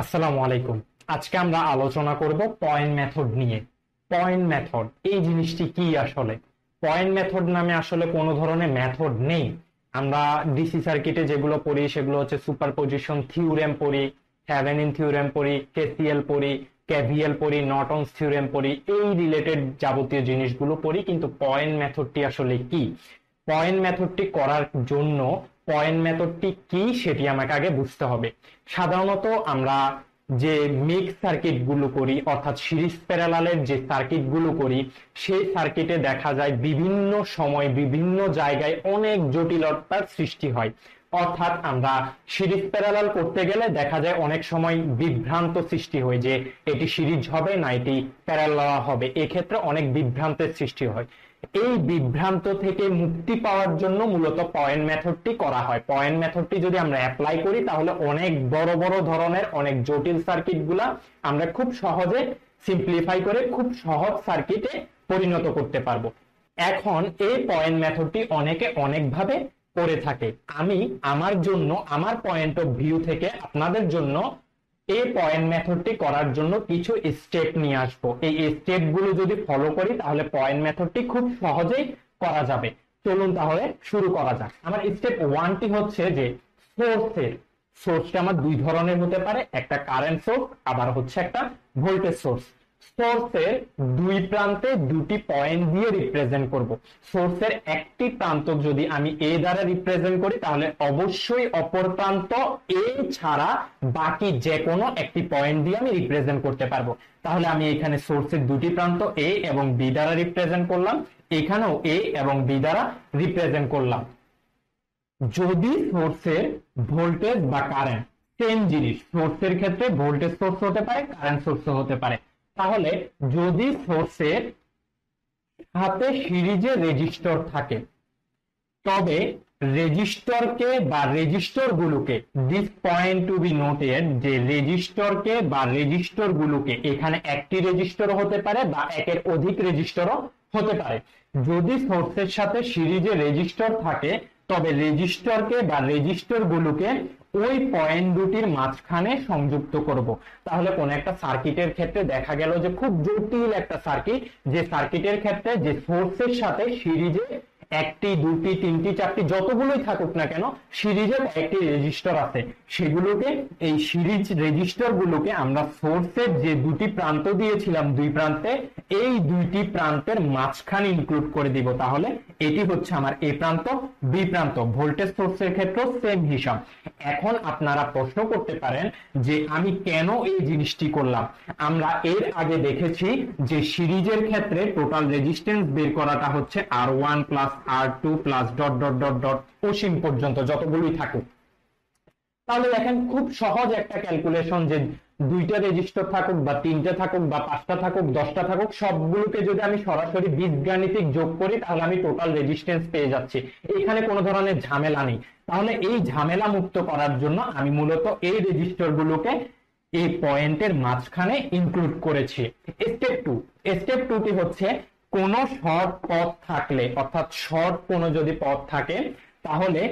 আসসালামু আলাইকুম। আজকে আমরা আলোচনা করব পয়েন্ট মেথড নিয়ে। পয়েন্ট মেথড এই জিনিসটি কি আসলে? পয়েন্ট মেথড নামে আসলে কোনো ধরনের মেথড নেই। আমরা ডিসি সার্কিটে যেগুলো পড়ি, সেগুলো হচ্ছে সুপার পজিশন থিওরেম পড়ি হ্যাভেনিন থিওরেম পড়ি কেসিএল পড়ি কেভিএল পড়ি নটনস থিওরেম পড়ি, এই রিলেটেড যাবতীয় জিনিসগুলো পড়ি, কিন্তু পয়েন্ট মেথডটি আসলে কি? পয়েন্ট মেথডটি করার জন্য পয়েন্ট মেথডটি কি সেটি আমাকে আগে বুঝতে হবে। সাধারণত আমরা যে মিক্স সার্কিটগুলো করি, অর্থাৎ সিরিজ প্যারালালের যে সার্কিটগুলো করি, সেই সার্কিটে দেখা যায় বিভিন্ন সময় বিভিন্ন জায়গায় অনেক জটিলতার সৃষ্টি হয়। অর্থাৎ আমরা সিরিজ প্যারালাল করতে গেলে দেখা যায় অনেক সময় বিভ্রান্ত সৃষ্টি হয় যে, এটি সিরিজ হবে না, এটি প্যারালাল হবে। এক্ষেত্রে অনেক বিভ্রান্তের সৃষ্টি হয়। এই বিভ্রান্ত থেকে মুক্তি পাওয়ার জন্য মূলত পয়েন্ট মেথডটি করা হয়। পয়েন্ট মেথডটি যদি আমরা অ্যাপ্লাই করি, তাহলে অনেক বড় বড় ধরনের, অনেক জটিল সার্কিটগুলা আমরা খুব সহজে সিম্পলিফাই করে খুব সহজ সার্কিটে পরিণত করতে পারব। এখন এই পয়েন্ট মেথডটি অনেকে অনেকভাবে করে থাকে। আমি আমার জন্য, আমার পয়েন্ট অফ ভিউ থেকে আপনাদের জন্য এই পয়েন্ট মেথডটি করার জন্য কিছু স্টেপ নিয়ে আসব। এই স্টেপগুলো যদি ফলো করি, তাহলে পয়েন্ট মেথডটি খুব সহজেই করা যাবে। চলুন তাহলে শুরু করা যাক। আমার স্টেপ ওয়ানটি হচ্ছে যে সোর্সের সোর্সটা আমার দুই ধরনের হতে পারে, একটা কারেন্ট সোর্স আবার হচ্ছে একটা ভোল্টেজ সোর্স সোর্সের দুই প্রান্তে দুটি পয়েন্ট দিয়ে রিপ্রেজেন্ট করব। সোর্সের একটি প্রান্ত যদি আমি এ দ্বারা রিপ্রেজেন্ট করি, তাহলে অবশ্যই অপর প্রান্ত এ ছাড়া বাকি যে কোনো একটি পয়েন্ট দিয়ে আমি রিপ্রেজেন্ট করতে পারব। তাহলে আমি এখানে সোর্সের দুটি প্রান্ত এ এবং বি দ্বারা রিপ্রেজেন্ট করলাম, এখানেও এ এবং বি দ্বারা রিপ্রেজেন্ট করলাম। যদি সোর্সের ভোল্টেজ বা কারেন্ট সেম জিনিস সোর্সের ক্ষেত্রে ভোল্টেজ সোর্স হতে পারে কারেন্ট সোর্স হতে পারে। তাহলে যদি সোর্সের হাতে সিরিজে রেজিস্টর থাকে, তবে রেজিস্টরকে বা রেজিস্টর গুলোকে this point to be noted যে রেজিস্টরকে বা রেজিস্টর গুলোকে এখানে একটি রেজিস্টর হতে পারে বা একের অধিক রেজিস্টরও হতে পারে। যদি সোর্সের সাথে সিরিজে রেজিস্টর থাকে, তবে রেজিস্টরকে বা রেজিস্টর গুলোকে ওই পয়েন্ট দুটির মাঝখানে সংযুক্ত করব। তাহলে কোন একটা সার্কিটের ক্ষেত্রে দেখা গেল যে খুব জটিল একটা সার্কিট যে সার্কিটের ক্ষেত্রে যে সোর্সের সাথে সিরিজে একটি, দুটি, তিনটি, চারটি যতগুলোই থাকুক না কেন, সিরিজে কয়েকটি রেজিস্টার আছে। সেগুলোকে, এই সিরিজ রেজিস্টার গুলোকে আমরা সোর্সের যে দুটি প্রান্ত দিয়েছিলাম দুই প্রান্তে, এই দুইটি প্রান্তের মাঝখানে ইনক্লুড করে দিব। তাহলে এটি হচ্ছে আমার এ প্রান্ত বি প্রান্ত। ভোল্টেজ সোর্সের ক্ষেত্রে সেম হিসাব। এখন আপনারা প্রশ্ন করতে পারেন যে আমি কেন এই জিনিসটি করলাম? আমরা এর আগে দেখেছি যে সিরিজের ক্ষেত্রে টোটাল রেজিস্ট্যান্স বের করাটা হচ্ছে R one plus R two plus dot dot dot dot অসীম পর্যন্ত যতগুলোই থাকুক। তাহলে দেখেন খুব সহজ একটা ক্যালকুলেশন যে দুইটা রেজিস্টার থাকুক বা তিনটা থাকুক বা পাঁচটা থাকুক, দশটা থাকুক, সবগুলোকে যদি আমি সরাসরি বীজগাণিতিক যোগ করি, তাহলে আমি টোটাল রেজিস্ট্যান্স পেয়ে যাচ্ছি। এখানে কোনো ধরনের ঝামেলা নেই। তাহলে এই ঝামেলা মুক্ত করার জন্য আমি মূলত এই রেজিস্টার গুলোকে এই পয়েন্টের মাঝখানে ইনক্লুড করেছি। স্টেপ টু স্টেপ টুটি হচ্ছে কোন শর্ট পথ থাকলে, অর্থাৎ শর্ট কোন যদি পথ থাকে, তাহলে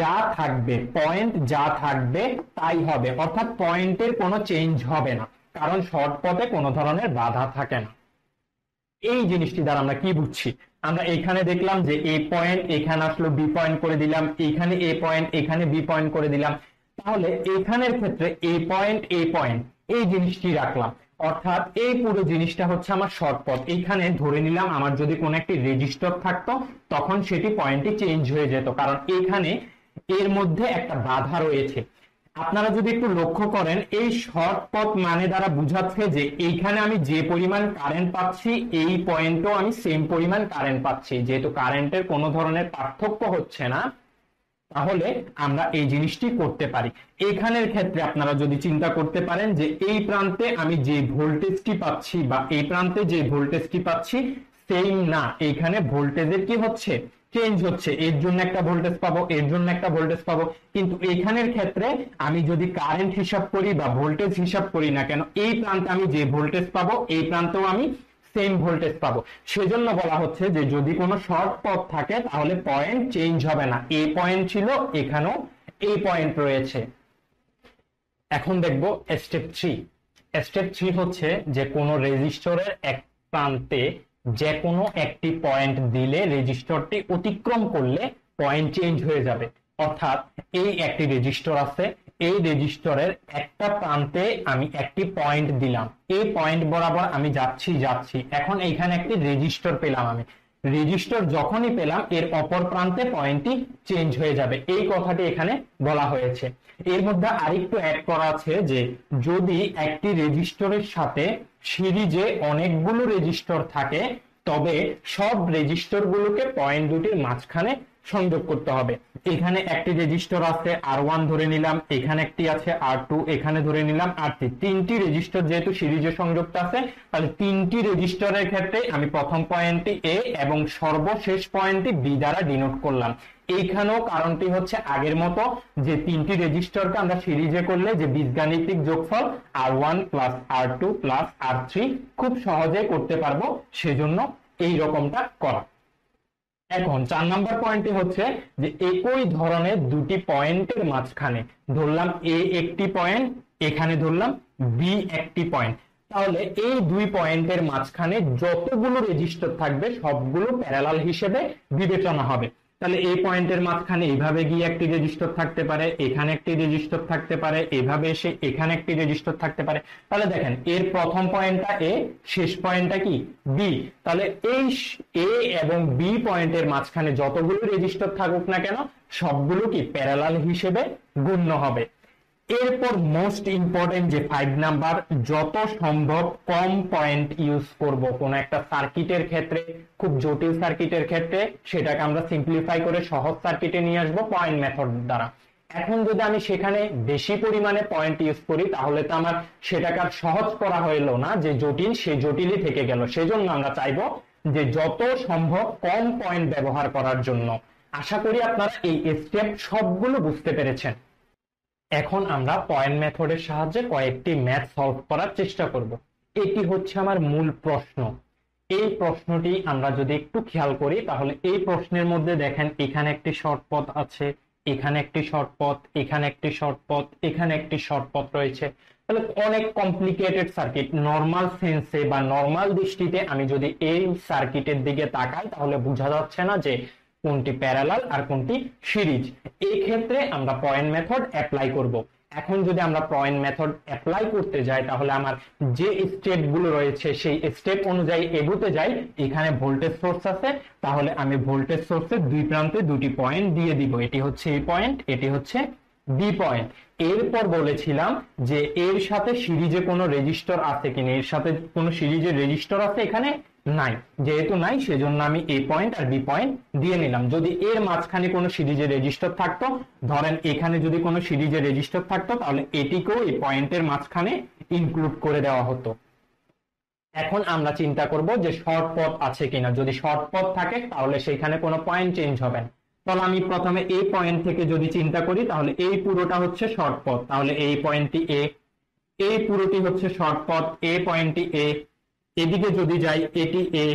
যা থাকবে পয়েন্ট যা থাকবে, তাই হবে। অর্থাৎ পয়েন্টের কোনো চেঞ্জ হবে না। কারণ শর্ট পথে কোনো ধরনের বাধা থাকে না। এই জিনিসটি দ্বারা আমরা কি বুঝছি? আমরা এখানে দেখলাম যে এ পয়েন্ট এখানে আসলো, বি পয়েন্ট করে দিলাম, এখানে এ পয়েন্ট এখানে বি পয়েন্ট করে দিলাম। তাহলে এখানের ক্ষেত্রে এ পয়েন্ট এ পয়েন্ট এই জিনিসটি রাখলাম। অর্থাৎ এই পুরো জিনিসটা হচ্ছে আমার শর্ট পথ এইখানে ধরে নিলাম আমার যদি কোনো একটি রেজিস্টার থাকতো, তখন সেটি পয়েন্টটি চেঞ্জ হয়ে যেত। কারণ এখানে এর মধ্যে একটা বাধা রয়েছে। আপনারা যদি একটু লক্ষ্য করেন, এই শর্ট পথ মানে দ্বারা বুঝাচ্ছে যে এইখানে আমি যে পরিমাণ কারেন্ট পাচ্ছি, এই পয়েন্টও আমি সেম পরিমাণ কারেন্ট পাচ্ছি। যেহেতু কারেন্টের কোনো ধরনের পার্থক্য হচ্ছে না তাহলে আমরা এই জিনিসটি করতে পারি। এখানের ক্ষেত্রে আপনারা যদি চিন্তা করতে পারেন যে এই প্রান্তে আমি যে ভোল্টেজটি পাচ্ছি বা এই প্রান্তে যে ভোল্টেজটি পাচ্ছি সেম না। এখানে ভোল্টেজের কি হচ্ছে? চেঞ্জ হচ্ছে। এর জন্য একটা ভোল্টেজ পাবো, এর জন্য একটা ভোল্টেজ পাবো। কিন্তু এখানের ক্ষেত্রে আমি যদি কারেন্ট হিসাব করি বা ভোল্টেজ হিসাব করি না কেন, এই প্রান্তে আমি যে ভোল্টেজ পাবো, এই প্রান্তেও আমি সেম ভোল্টেজ পাবো। সেজন্য বলা হচ্ছে যে যদি কোনো শর্ট পথ থাকে, তাহলে পয়েন্ট চেঞ্জ হবে না। এ পয়েন্ট ছিল, এখানেও এই পয়েন্ট রয়েছে। এখন দেখব স্টেপ থ্রি স্টেপ থ্রি হচ্ছে যে কোনো রেজিস্টরের এক প্রান্তে যে কোনো একটি পয়েন্ট দিলে রেজিস্টরটি অতিক্রম করলে পয়েন্ট চেঞ্জ হয়ে যাবে। অর্থাৎ এই একটি রেজিস্টর আছে এই রেজিস্টরের একটা প্রান্তে আমি একটি পয়েন্ট দিলাম। এই পয়েন্ট বরাবর আমি যাচ্ছি যাচ্ছি। এখন এইখানে একটি রেজিস্টর পেলাম আমি। রেজিস্টর যখনই পেলাম, এর অপর প্রান্তে পয়েন্টটি চেঞ্জ হয়ে যাবে। এই কথাটি এখানে বলা হয়েছে। এর মধ্যে আরেকটু অ্যাড করা আছে যে, যদি একটি রেজিস্টরের সাথে সিরিজে অনেকগুলো রেজিস্টর থাকে, তবে সব রেজিস্টর গুলোকে পয়েন্ট দুটির মাঝখানে সংযোগ করতে হবে। এখানে একটি রেজিস্টর আছে আর ওয়ান ধরে নিলাম, এখানে একটি আছে আর টু এখানে ধরে নিলাম আর থ্রি তিনটি রেজিস্টর যেহেতু সিরিজে সংযুক্ত আছে, তাহলে তিনটি রেজিস্টরের ক্ষেত্রে আমি প্রথম পয়েন্টটি এ এবং সর্বশেষ পয়েন্টটি বি দ্বারা ডিনোট করলাম। এইখানেও কারণটি হচ্ছে আগের মতো যে তিনটি রেজিস্টরকে আমরা সিরিজে করলে যে বীজগাণিতিক যোগফল R one plus R two plus R three খুব সহজে করতে পারব, সেজন্য এই রকমটা করা। এখন চার নাম্বার পয়েন্টটি হচ্ছে যে একই ধরনের দুটি পয়েন্টের মাঝখানে ধরলাম এ একটি পয়েন্ট, এখানে ধরলাম বি একটি পয়েন্ট। তাহলে এই দুই পয়েন্টের মাঝখানে যতগুলো রেজিস্টার থাকবে, সবগুলো প্যারালাল হিসেবে বিবেচনা হবে। তাহলে এই পয়েন্টের মাঝখানে এইভাবে গিয়ে একটি রেজিস্টর থাকতে পারে, এখানে একটি রেজিস্টর থাকতে পারে, এভাবে এসে এখানে একটি রেজিস্টর থাকতে পারে। তাহলে দেখেন, এর প্রথম পয়েন্টটা এ শেষ পয়েন্টটা কি? বি তাহলে এই এ এবং বি পয়েন্টের মাঝখানে যতগুলো রেজিস্টর থাকুক না কেন, সবগুলো কি প্যারালাল হিসেবে গণ্য হবে। এরপর মোস্ট ইম্পর্টেন্ট যে ফাইভ নাম্বার যত সম্ভব কম পয়েন্ট ইউজ করব। কোন একটা সার্কিটের ক্ষেত্রে, খুব জটিল সার্কিটের ক্ষেত্রে, সেটাকে আমরা সিম্পলিফাই করে সহজ সার্কিটে নিয়ে আসব পয়েন্ট মেথড দ্বারা। এখন যদি আমি সেখানে বেশি পরিমাণে পয়েন্ট ইউজ করি, তাহলে তো আমার সেটাকে আর সহজ করা হইল না, যে জটিল সে জটিলই থেকে গেল। সেজন্য আমরা চাইব যে যত সম্ভব কম পয়েন্ট ব্যবহার করার জন্য। আশা করি আপনারা এই স্টেপ সবগুলো বুঝতে পেরেছেন। এখন আমরা পয়েন্ট মেথডের সাহায্যে কয়েকটি ম্যাথ সলভ করার চেষ্টা করব। এটি হচ্ছে আমার মূল প্রশ্ন। এই প্রশ্নটি আমরা যদি একটু খেয়াল করি, তাহলে এই প্রশ্নের মধ্যে দেখেন, এখানে একটি শর্ট পথ আছে, এখানে একটি শর্ট পথ, এখানে একটি শর্ট পথ, এখানে একটি শর্ট পথ রয়েছে। তাহলে অনেক কমপ্লিকেটেড সার্কিট নর্মাল সেন্সে বা নর্মাল দৃষ্টিতে আমি যদি এই সার্কিটের দিকে তাকাই, তাহলে বোঝা যাচ্ছে না যে কোনটি প্যারালাল আর কোনটি সিরিজ এই ক্ষেত্রে আমরা পয়েন্ট মেথড অ্যাপ্লাই করব। এখন যদি আমরা পয়েন্ট মেথড অ্যাপ্লাই করতে যাই, তাহলে আমার যে স্টেপগুলো রয়েছে, সেই স্টেপ অনুযায়ী এগোতে যাই, এখানে ভোল্টেজ সোর্স আছে, তাহলে আমি ভোল্টেজ সোর্সের দুই প্রান্তে দুটি পয়েন্ট দিয়ে দিব। এটি হচ্ছে এই পয়েন্ট এটি হচ্ছে বি পয়েন্ট এরপর বলেছিলাম যে এর সাথে সিরিজে কোনো রেজিস্টর আছে কিনা? এর সাথে কোনো সিরিজের রেজিস্টর আছে এখানে? নাই। যেহেতু নাই, সেজন্য আমি এ পয়েন্ট আর বি পয়েন্ট দিয়ে নিলাম। যদি এর মাঝখানে কোনো সিরিজের রেজিস্টার থাকতো, ধরেন এখানে যদি কোনো সিরিজের রেজিস্টার থাকতো, তাহলে এটিকেও এই পয়েন্টের মাঝখানে ইনক্লুড করে দেওয়া হতো। এখন আমরা চিন্তা করব যে শর্ট পথ আছে কিনা। যদি শর্ট পথ থাকে, তাহলে সেখানে কোনো পয়েন্ট চেঞ্জ হবে না। তাহলে আমি প্রথমে এই পয়েন্ট থেকে যদি চিন্তা করি, তাহলে এই পুরোটা হচ্ছে শর্ট পথ। তাহলে এই পয়েন্টটি এ এই পুরোটি হচ্ছে শর্ট পথ। এ পয়েন্টটি এ এদিকে যদি যাই, এটি এ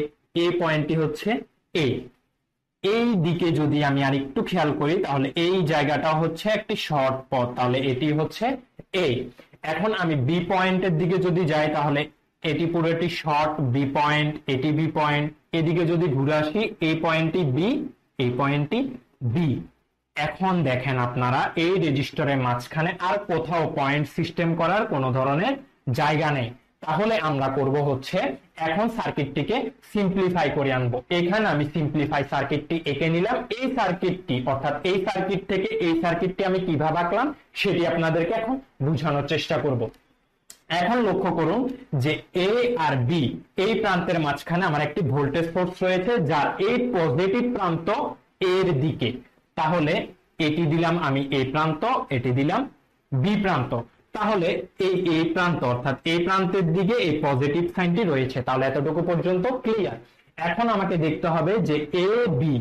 এ পয়েন্টটি হচ্ছে এ এই দিকে যদি আমি আর একটু খেয়াল করি, তাহলে এই জায়গাটা হচ্ছে একটি শর্ট পথ, তাহলে এটি হচ্ছে এ এখন আমি বি পয়েন্টের দিকে যদি যাই, তাহলে এটি পুরোটি শর্ট বি পয়েন্ট এটি বি পয়েন্ট এদিকে যদি ঘুরে আসি এই পয়েন্টটি বি এই পয়েন্টটি বি এখন দেখেন আপনারা, এই রেজিস্টারের মাঝখানে আর কোথাও পয়েন্ট সিস্টেম করার কোনো ধরনের জায়গা নেই। তাহলে আমরা করব হচ্ছে এখন সার্কিটটিকে সিম্পলিফাই করে আনব। এখানে আমি সিম্পলিফাই সার্কিটটি এঁকে নিলাম। এই সার্কিটটি অর্থাৎ এই সার্কিট থেকে এই সার্কিটটি আমি কীভাবে আঁকলাম, সেটি আপনাদেরকে এখন বোঝানোর চেষ্টা করব। এখন লক্ষ্য করুন যে এ আর বি এই প্রান্তের মাঝখানে আমার একটি ভোল্টেজ সোর্স রয়েছে, যার এই পজিটিভ প্রান্ত এর দিকে। তাহলে এটি দিলাম আমি এ প্রান্ত, এটি দিলাম বি প্রান্ত। তাহলে এই এ প্রান্ত, অর্থাৎ এই প্রান্তের দিকে এই পজিটিভ সাইনটি রয়েছে। তাহলে এতটুকু পর্যন্ত ক্লিয়ার এখন আমাকে দেখতে হবে যে এ বি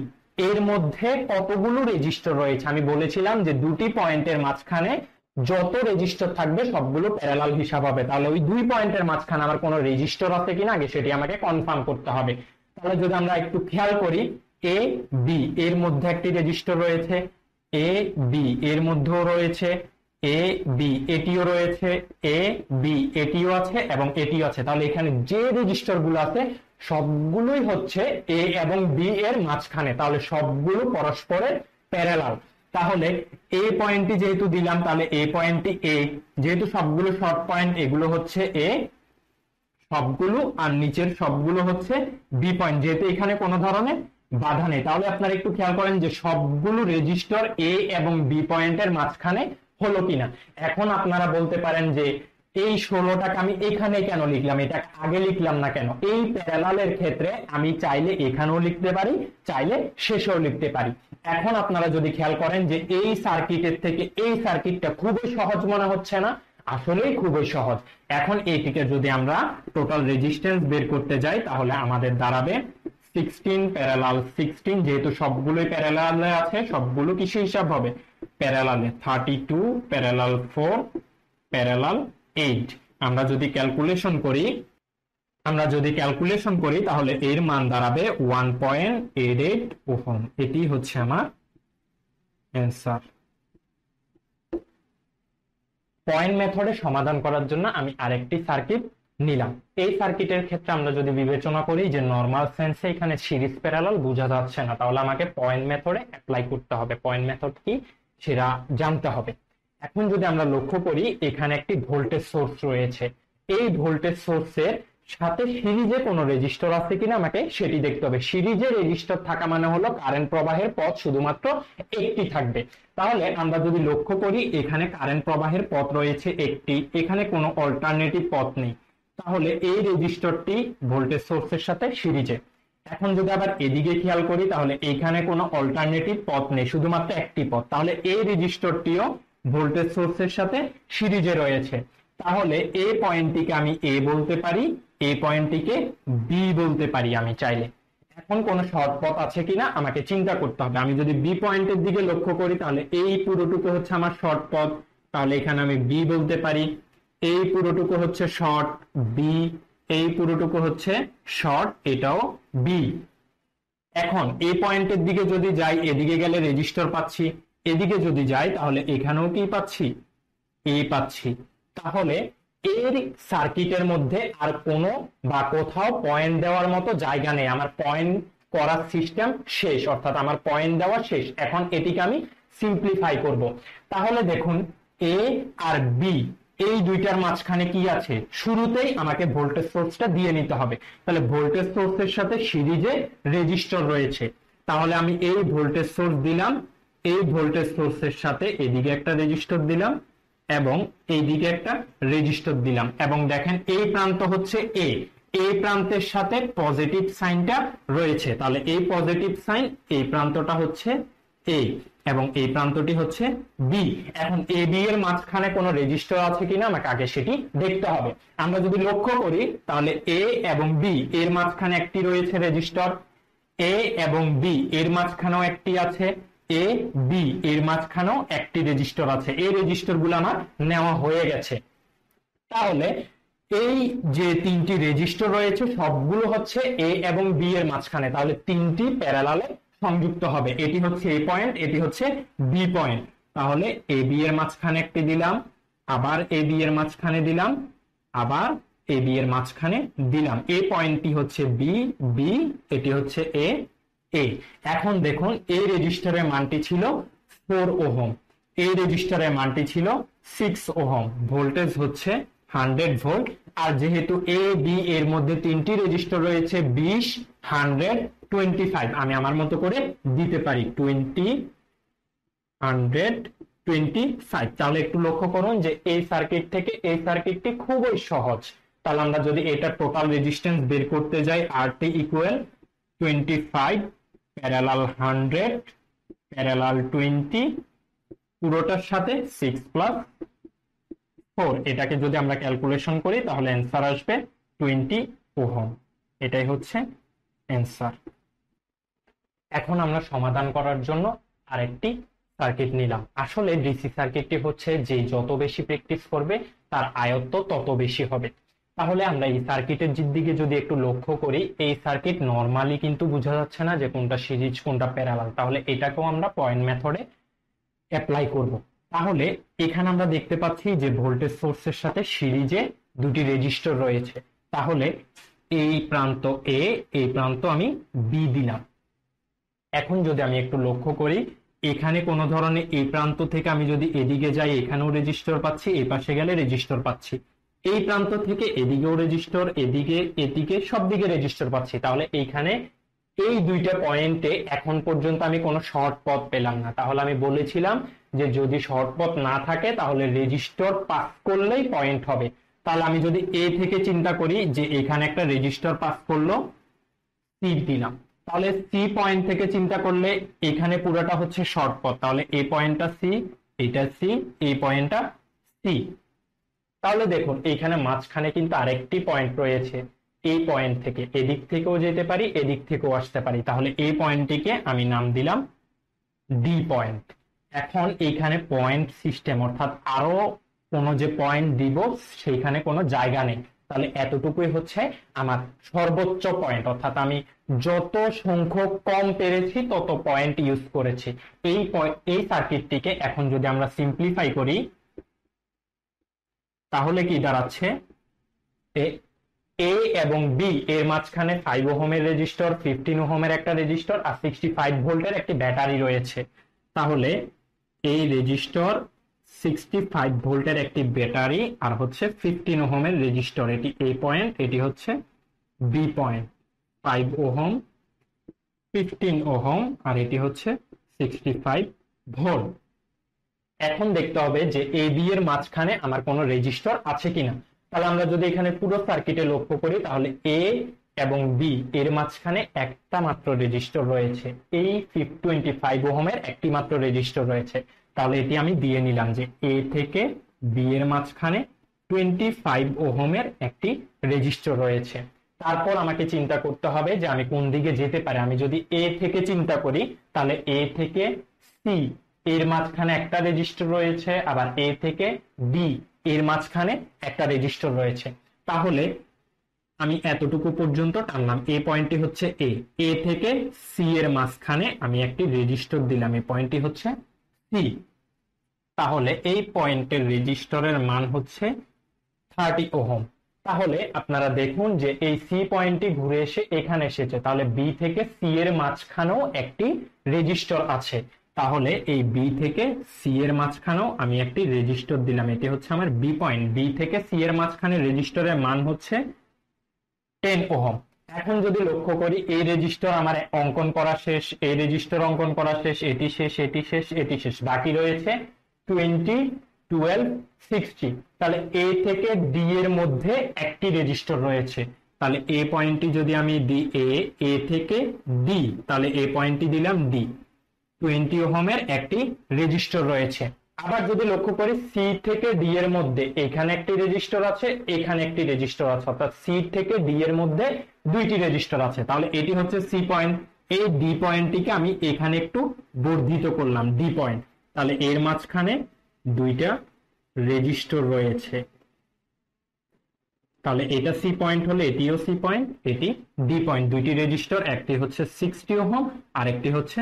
এর মধ্যে কতগুলো রেজিস্টার রয়েছে? আমি বলেছিলাম যে দুটি পয়েন্টের মাঝখানে যত রেজিস্টার থাকবে সবগুলো প্যারালাল হিসাব হবে। তাহলে ওই দুই পয়েন্টের মাঝখানে আমার কোনো রেজিস্টার আছে কিনা আগে সেটি আমাকে কনফার্ম করতে হবে। তাহলে যদি আমরা একটু খেয়াল করি এ বি এর মধ্যে একটি রেজিস্টার রয়েছে। এ বি এর মধ্যেও রয়েছে। এ বি এটিও রয়েছে এ বি এটিও আছে এবং এটিও আছে। তাহলে এখানে যে রেজিস্টারগুলো আছে, সবগুলোই হচ্ছে এ এবং বি এর মাঝখানে। তাহলে সবগুলো পরস্পরের প্যারালাল তাহলে এ পয়েন্টটি যেহেতু দিলাম, তাহলে এ পয়েন্টটি এ যেহেতু সবগুলো শর্ট পয়েন্ট এগুলো হচ্ছে এ সবগুলো, আর নিচের সবগুলো হচ্ছে বি পয়েন্ট যেহেতু এখানে কোনো ধরনের বাধা নেই। তাহলে আপনারা একটু খেয়াল করেন যে সবগুলো রেজিস্টার এ এবং বি পয়েন্টের মাঝখানে হলো কিনা? এখন আপনারা বলতে পারেন যে এই ষোলোটাকে আমি এখানে কেন লিখলাম? এটা আগে লিখলাম না কেন? এই প্যারালালের ক্ষেত্রে আমি চাইলে এখানেও লিখতে পারি, চাইলে শেষেও লিখতে পারি। এখন আপনারা যদি খেয়াল করেন যে এই সার্কিটের থেকে এই সার্কিটটা খুবই সহজ মনে হচ্ছে না। আসলেই খুবই সহজ। এখন এইটিকে যদি আমরা টোটাল রেজিস্ট্যান্স বের করতে যাই, তাহলে আমাদের দাঁড়াবে সিক্সটিন প্যারালাল সিক্সটিন যেহেতু সবগুলোই প্যারালালে আছে, সবগুলো কিসে হিসাব হবে। প্যারালালে thirty two parallel four parallel eight আমরা যদি ক্যালকুলেশন করি, আমরা যদি ক্যালকুলেশন করি, তাহলে এর মান দাঁড়াবে one point eight eight ohm. এটি হচ্ছে আমার অ্যান্সার পয়েন্ট মেথডে সমাধান করার জন্য আমি আরেকটি সার্কিট নিলাম। এই সার্কিটের ক্ষেত্রে আমরা যদি বিবেচনা করি যে নর্মাল সেন্সে এখানে সিরিজ প্যারালাল বোঝা যাচ্ছে না, তাহলে আমাকে পয়েন্ট মেথডে অ্যাপ্লাই করতে হবে। পয়েন্ট মেথড কি? সেটা জানতে হবে। এখন যদি আমরা লক্ষ্য করি, এখানে একটি ভোল্টেজ সোর্স রয়েছে। এই ভোল্টেজ সোর্সের সাথে সিরিজে কোনো রেজিস্টর আছে কিনা আমাকে সেটি দেখতে হবে। সিরিজে রেজিস্টর থাকা মানে হলো কারেন্ট প্রবাহের পথ শুধুমাত্র একটি থাকবে। তাহলে আমরা যদি লক্ষ্য করি, এখানে কারেন্ট প্রবাহের পথ রয়েছে একটি। এখানে কোনো অল্টারনেটিভ পথ নেই। তাহলে এই রেজিস্টরটি ভোল্টেজ সোর্সের সাথে সিরিজে। এখন যদি আবার এদিকে খেয়াল করি, তাহলে এখানে কোনো অল্টারনেটিভ পথ নেই, শুধুমাত্র একটি পথ। তাহলে এই রেজিস্টরটিও ভোল্টেজ সোর্সের সাথে সিরিজে রয়েছে। তাহলে এ পয়েন্টটিকে আমি এ বলতে পারি, এ পয়েন্টটিকে বি বলতে পারি আমি চাইলে। এখন কোন শর্ট পথ আছে কিনা আমাকে চিন্তা করতে হবে। আমি যদি বি পয়েন্টের দিকে লক্ষ্য করি, তাহলে এই পুরোটুকু হচ্ছে আমার শর্ট পথ। তাহলে এখানে আমি বি বলতে পারি। এই পুরোটুকু হচ্ছে শর্ট বি এই পুরোটুকু হচ্ছে শর্ট এটাও বি এখন এই পয়েন্টের দিকে যদি যাই, এদিকে গেলে রেজিস্টার পাচ্ছি। এদিকে যদি যাই, তাহলে এখানেও কি পাচ্ছি? এ পাচ্ছি। তাহলে এর সার্কিটের মধ্যে আর কোনো বা কোথাও পয়েন্ট দেওয়ার মতো জায়গা নেই। আমার পয়েন্ট করার সিস্টেম শেষ, অর্থাৎ আমার পয়েন্ট দেওয়া শেষ। এখন এটিকে আমি সিম্পলিফাই করব। তাহলে দেখুন এ আর বি এই দুইটার মাঝখানে কি আছে? শুরুতেই আমাকে ভোল্টেজ সোর্সটা দিয়ে নিতে হবে। তাহলে ভোল্টেজ সোর্সের সাথে সিরিজে রেজিস্টর রয়েছে। তাহলে আমি এই ভোল্টেজ সোর্স দিলাম, এই ভোল্টেজ সোর্সের সাথে এদিকে একটা রেজিস্টর দিলাম এবং এইদিকে একটা রেজিস্টর দিলাম। এবং দেখেন এই প্রান্ত হচ্ছে এ এই প্রান্তের সাথে পজিটিভ সাইনটা রয়েছে। তাহলে এই পজিটিভ সাইন এই প্রান্তটা হচ্ছে এ এবং এই প্রান্তটি হচ্ছে বি এখন এ বি এর মাঝখানে কোনো রেজিস্টার আছে কিনা, আমাকে আগে সেটি দেখতে হবে। আমরা যদি লক্ষ্য করি, তাহলে এ এবং বি এর মাঝখানে একটি রয়েছে রেজিস্টার এ এবং বি এর মাঝখানেও একটি আছে। এ বি এর মাঝখানেও একটি রেজিস্টার আছে। এই রেজিস্টারগুলো আমার নেওয়া হয়ে গেছে। তাহলে এই যে তিনটি রেজিস্টার রয়েছে, সবগুলো হচ্ছে এ এবং বি এর মাঝখানে। তাহলে তিনটি প্যারালালে সংযুক্ত হবে। এটি হচ্ছে এ পয়েন্ট এটি হচ্ছে বি পয়েন্ট তাহলে এ বি এর মাঝখানে একটি দিলাম, আবার এ বি এর মাঝখানে দিলাম, আবার এ বি এর মাঝখানে দিলাম। এ পয়েন্টটি হচ্ছে বি বি এটি হচ্ছে এ এ এখন দেখুন এই রেজিস্টারের মানটি ছিল ফোর ওহম। এই রেজিস্টারের মানটি ছিল সিক্স ওহম। ভোল্টেজ হচ্ছে হান্ড্রেড ভোল্ট আর যেহেতু এ বি এর মধ্যে তিনটি রেজিস্টার রয়েছে, বিশ হান্ড্রেড টোয়েন্টি ফাইভ আমি আমার মতো করে দিতে পারি টোয়েন্টি হান্ড্রেড টোয়েন্টি ফাইভ তাহলে একটু লক্ষ্য করুন যে এই সার্কিট থেকে এই সার্কিটটি খুবই সহজ। তাহলে আমরা যদি এটা টোটাল রেজিস্ট্যান্স বের করতে যাই R T equal twenty five parallel hundred parallel twenty পুরোটার সাথে সিক্স প্লাস ফোর এটাকে যদি আমরা ক্যালকুলেশন করি, তাহলে অ্যান্সার আসবে টোয়েন্টি ওহম। এটাই হচ্ছে অ্যান্সার এখন আমরা সমাধান করার জন্য আরেকটি সার্কিট নিলাম। আসলে ডিসি সার্কিটটি হচ্ছে যে যত বেশি প্র্যাকটিস করবে, তার আয়ত্ত তত বেশি হবে। তাহলে আমরা এই সার্কিটের দিকে যদি একটু লক্ষ্য করি, এই সার্কিট নর্মালি কিন্তু বোঝা যাচ্ছে না যে কোনটা সিরিজ, কোনটা প্যারালাল তাহলে এটাকেও আমরা পয়েন্ট মেথডে অ্যাপ্লাই করব। তাহলে এখানে আমরা দেখতে পাচ্ছি যে ভোল্টেজ সোর্সের সাথে সিরিজে দুটি রেজিস্টর রয়েছে। তাহলে এই প্রান্ত এ এই প্রান্ত আমি বি দিলাম। এখন যদি আমি একটু লক্ষ্য করি, এখানে কোনো ধরনের এই প্রান্ত থেকে আমি যদি এদিকে যাই, এখানেও রেজিস্টর পাচ্ছি, এই পাশে গেলে রেজিস্টর পাচ্ছি। এই প্রান্ত থেকে এদিকেও রেজিস্টর, এদিকে এদিকে সব দিকে রেজিস্টর পাচ্ছি। তাহলে এইখানে এই দুইটা পয়েন্টে এখন পর্যন্ত আমি কোনো শর্ট পথ পেলাম না। তাহলে আমি বলেছিলাম যে যদি শর্ট পথ না থাকে, তাহলে রেজিস্টর পাস করলেই পয়েন্ট হবে। তাহলে আমি যদি এ থেকে চিন্তা করি যে এখানে একটা রেজিস্টর পাস করল সি দিলাম। তাহলে সি পয়েন্ট থেকে চিন্তা করলে এখানে পুরোটা হচ্ছে শর্ট পথ তাহলে এ পয়েন্টটা সি এটা সি এই পয়েন্টটা সি তাহলে দেখুন, এখানে মাঝখানে কিন্তু আরেকটি পয়েন্ট রয়েছে। এই পয়েন্ট থেকে এদিক থেকেও যেতে পারি, এদিক থেকেও আসতে পারি। তাহলে এই পয়েন্টটিকে আমি নাম দিলাম ডি পয়েন্ট এখন এইখানে পয়েন্ট সিস্টেম অর্থাৎ আরও কোনো যে পয়েন্ট দিব, সেইখানে কোনো জায়গা নেই। তাহলে এতটুকুই হচ্ছে আমার সর্বোচ্চ পয়েন্ট অর্থাৎ আমি যত সংখ্যক কম পেরেছি, তত পয়েন্ট ইউজ করেছি। এই এই সার্কিটটিকে এখন যদি আমরা সিম্পলিফাই করি, তাহলে কি দাঁড়াচ্ছে? এ এবং বি এর মাঝখানে ফাইভ ওহমের রেজিস্টর ফিফটিন ওহমের একটা রেজিস্টর আর সিক্সটি ফাইভ ভোল্টের একটি ব্যাটারি রয়েছে। তাহলে এই রেজিস্টর সিক্সটি ফাইভ ভোল্টের একটি ব্যাটারি আর হচ্ছে ফিফটিন ওহমের রেজিস্টর এটি এ পয়েন্ট এটি হচ্ছে B point five ohm fifteen ohm আর এটি হচ্ছে সিক্সটি ফাইভ ভোল্ট। এখন দেখতে হবে যে এ বি এর মাঝখানে আমার কোনো রেজিস্টর আছে কিনা। তাহলে আমরা যদি এখানে পুরো সার্কিটে লক্ষ্য করি, তাহলে এ এবং বি এর মাঝখানে একটা মাত্র রেজিস্টর রয়েছে। এই ফিফ টোয়েন্টি ফাইভ ওহমের একটি মাত্র রেজিস্টর রয়েছে। তাহলে এটি আমি দিয়ে নিলাম যে এ থেকে বি এর মাঝখানে টোয়েন্টি ফাইভ ওহমের একটি রেজিস্টর রয়েছে। তারপর আমাকে চিন্তা করতে হবে যে আমি কোন দিকে যেতে পারি। আমি যদি এ থেকে চিন্তা করি, তাহলে এ থেকে সি এর মাঝখানে একটা রেজিস্টার রয়েছে, আবার এ থেকে ডি এর মাঝখানে একটা রেজিস্টার রয়েছে। তাহলে আমি এতটুকু পর্যন্ত টানলাম। এ পয়েন্টটি হচ্ছে এ এ থেকে সি এর মাঝখানে আমি একটি রেজিস্টার দিলাম। এই পয়েন্টটি হচ্ছে সি তাহলে এই পয়েন্টের রেজিস্টরের মান হচ্ছে থার্টি ওহম। তাহলে আপনারা দেখুন যে এই সি পয়েন্টটি ঘুরে এসে এখানে এসেছে। তাহলে বি থেকে সি এর মাঝখানেও একটি রেজিস্টর আছে। তাহলে এই বি থেকে সি এর মাঝখানেও আমি একটি রেজিস্টর দিলাম। এটি হচ্ছে আমার বি পয়েন্ট বি থেকে সি এর মাঝখানে রেজিস্টরের মান হচ্ছে টেন ওহম। এখন যদি লক্ষ্য করি, এই রেজিস্টর আমার অঙ্কন করা শেষ, এই রেজিস্টর অঙ্কন করা শেষ, এটি শেষ এটি শেষ এটি শেষ। বাকি রয়েছে টোয়েন্টি টুয়েলভ সিক্সটি তাহলে এ থেকে ডি এর মধ্যে একটি রেজিস্টর রয়েছে। তাহলে এ পয়েন্টটি যদি আমি দিই এ এ থেকে ডি তাহলে এ পয়েন্টটি দিলাম ডি টোয়েন্টি ওহমের একটি রেজিস্টর রয়েছে। আবার যদি লক্ষ্য করি সি থেকে ডি এর মধ্যে এখানে একটি রেজিস্টর আছে, এখানে একটি রেজিস্টর আছে। অর্থাৎ সি থেকে ডি এর মধ্যে দুইটি রেজিস্টর আছে। তাহলে এটি হচ্ছে সি পয়েন্ট এই ডি পয়েন্টটিকে আমি এখানে একটু বর্ধিত করলাম ডি পয়েন্ট তাহলে এর মাঝখানে দুইটা রেজিস্টর রয়েছে। তাহলে এটা সি পয়েন্ট হলে এটিও সি পয়েন্ট এটি ডি পয়েন্ট দুইটি রেজিস্টর, একটি হচ্ছে সিক্সটি ওহম আর একটি হচ্ছে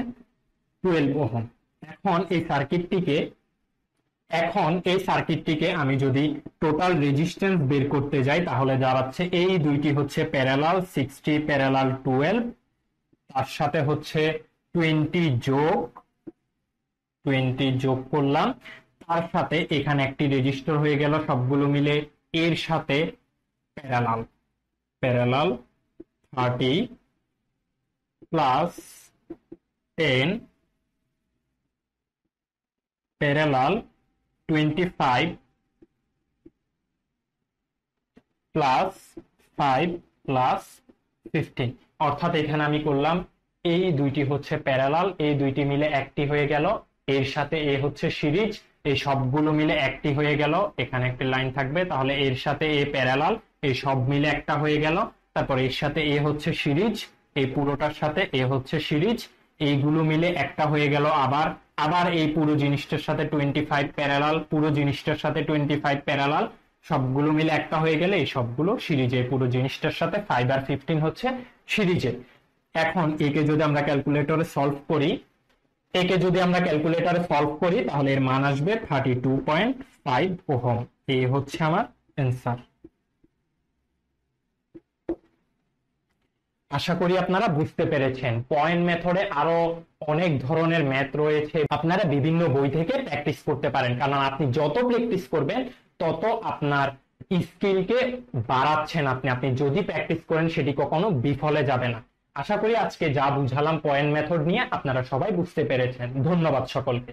টুয়েলভ ওহম। এখন এই সার্কিটটিকে এখন এই সার্কিটটিকে আমি যদি টোটাল রেজিস্ট্যান্স বের করতে যাই, তাহলে দাঁড়াচ্ছে এই দুইটি হচ্ছে প্যারালাল সিক্সটি প্যারালাল টুয়েলভ তার সাথে হচ্ছে টোয়েন্টি যোগ টোয়েন্টি যোগ করলাম, তার সাথে এখানে একটি রেজিস্টার হয়ে গেল, সবগুলো মিলে এর সাথে parallel parallel thirty plus ten twenty five plus five plus fifteen অর্থাৎ এখানে আমি করলাম এই দুইটি হচ্ছে প্যারালাল এই দুইটি মিলে একটি হয়ে গেল। এর সাথে এ হচ্ছে সিরিজ, এই সবগুলো মিলে একটি হয়ে গেল। এখানে একটি লাইন থাকবে, তাহলে এর সাথে এ প্যারালাল এই সব মিলে একটা হয়ে গেল। তারপর এর সাথে এ হচ্ছে সিরিজ, এই পুরোটার সাথে এ হচ্ছে সিরিজ, এইগুলো মিলে একটা হয়ে গেল আবার। আবার এই পুরো জিনিসটার সাথে টোয়েন্টি ফাইভ প্যারালাল পুরো জিনিসটার সাথে টোয়েন্টি ফাইভ প্যারালাল সবগুলো মিলে একটা হয়ে গেলে এই সবগুলো সিরিজে পুরো জিনিসটার সাথে ফাইভ আর ফিফটিন হচ্ছে সিরিজে। এখন একে যদি আমরা ক্যালকুলেটরে সলভ করি একে যদি আমরা ক্যালকুলেটরে সলভ করি, তাহলে এর মান আসবে thirty two point five ohm. এই হচ্ছে আমার অ্যান্সার আশা করি আপনারা বুঝতে পেরেছেন। পয়েন্ট মেথডে আরও অনেক ধরনের ম্যাথ রয়েছে। আপনারা বিভিন্ন বই থেকে প্র্যাকটিস করতে পারেন। কারণ আপনি যত প্র্যাকটিস করবেন, তত আপনার স্কিলকে বাড়াচ্ছেন আপনি। আপনি যদি প্র্যাকটিস করেন, সেটি কখনো বিফলে যাবে না। আশা করি আজকে যা বুঝালাম পয়েন্ট মেথড নিয়ে আপনারা সবাই বুঝতে পেরেছেন। ধন্যবাদ সকলকে।